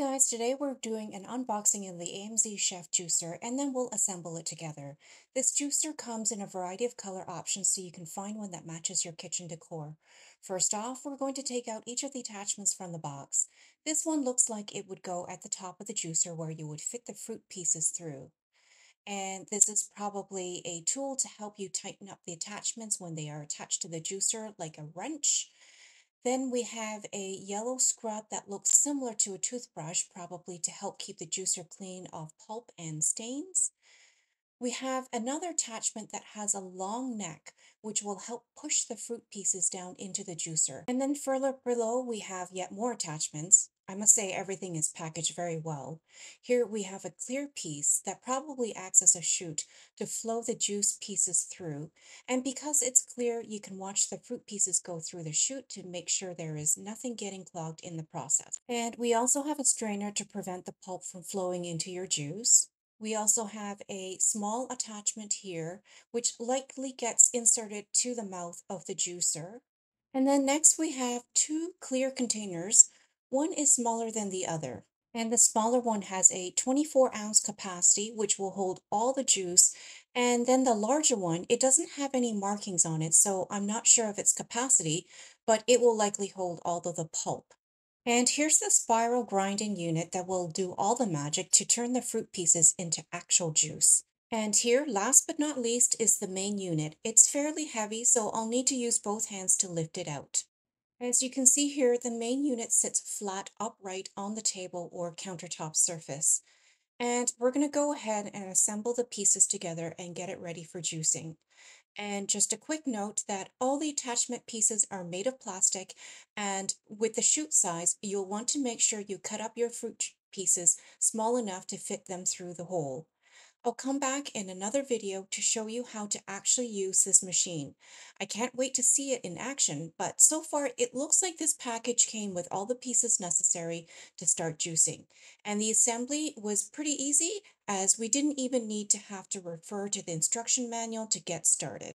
guys, today we're doing an unboxing of the AMZ Chef Juicer and then we'll assemble it together. This juicer comes in a variety of color options so you can find one that matches your kitchen decor. First off, we're going to take out each of the attachments from the box. This one looks like it would go at the top of the juicer where you would fit the fruit pieces through. And this is probably a tool to help you tighten up the attachments when they are attached to the juicer like a wrench. Then we have a yellow scrub that looks similar to a toothbrush, probably to help keep the juicer clean of pulp and stains. We have another attachment that has a long neck, which will help push the fruit pieces down into the juicer. And then further below, we have yet more attachments. I must say everything is packaged very well. Here we have a clear piece that probably acts as a chute to flow the juice pieces through. And because it's clear, you can watch the fruit pieces go through the chute to make sure there is nothing getting clogged in the process. And we also have a strainer to prevent the pulp from flowing into your juice. We also have a small attachment here, which likely gets inserted to the mouth of the juicer. And then next we have two clear containers one is smaller than the other, and the smaller one has a 24 ounce capacity, which will hold all the juice. And then the larger one, it doesn't have any markings on it, so I'm not sure of its capacity, but it will likely hold all of the pulp. And here's the spiral grinding unit that will do all the magic to turn the fruit pieces into actual juice. And here, last but not least, is the main unit. It's fairly heavy, so I'll need to use both hands to lift it out. As you can see here, the main unit sits flat upright on the table or countertop surface. And we're going to go ahead and assemble the pieces together and get it ready for juicing. And just a quick note that all the attachment pieces are made of plastic and with the chute size, you'll want to make sure you cut up your fruit pieces small enough to fit them through the hole. I'll come back in another video to show you how to actually use this machine. I can't wait to see it in action, but so far it looks like this package came with all the pieces necessary to start juicing. And the assembly was pretty easy as we didn't even need to have to refer to the instruction manual to get started.